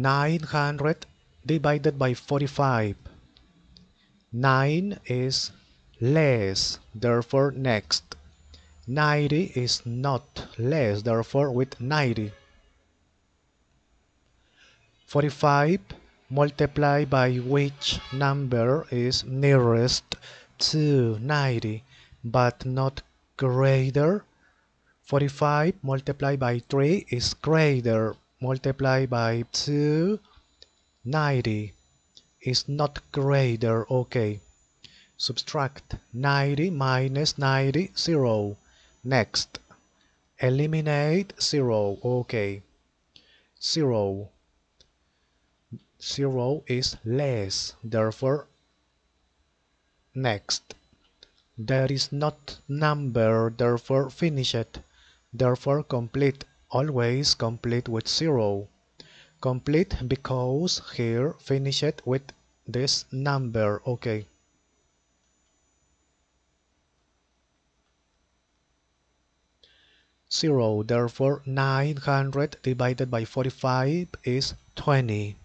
900 divided by 45. 9 is less, therefore next. 90 is not less, therefore with 90. 45 multiplied by which number is nearest to 90 but not greater 45 multiplied by 3 is greater multiplied by 2 90 is not greater okay. Subtract 90 minus 90 0 next eliminate 0 okay. 0 0 is less therefore next. There is not number therefore finish it. Therefore complete always complete with 0 complete because here finish it with this number okay Zero, therefore 900 divided by 45 is 20.